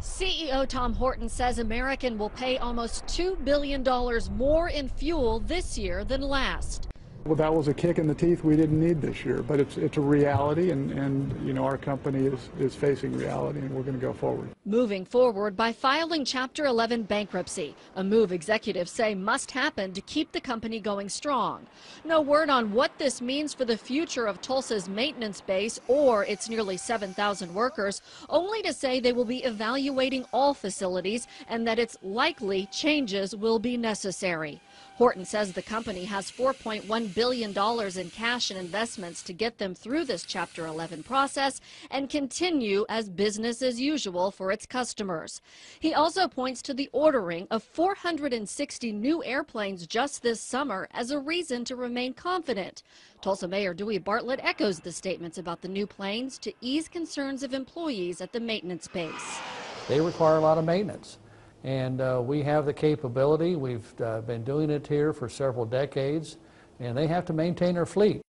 CEO Tom Horton says American will pay almost $2 billion more in fuel this year than last. Well, that was a kick in the teeth we didn't need this year, but it's, it's a reality, and, and you know, our company is, is facing reality, and we're going to go forward. Moving forward by filing Chapter 11 bankruptcy, a move executives say must happen to keep the company going strong. No word on what this means for the future of Tulsa's maintenance base or its nearly 7,000 workers, only to say they will be evaluating all facilities and that it's likely changes will be necessary. Horton says the company has $4.1 billion in cash and investments to get them through this Chapter 11 process and continue as business as usual for its customers. He also points to the ordering of 460 new airplanes just this summer as a reason to remain confident. Tulsa Mayor Dewey Bartlett echoes the statements about the new planes to ease concerns of employees at the maintenance base. They require a lot of maintenance. And uh, we have the capability. We've uh, been doing it here for several decades, and they have to maintain their fleet.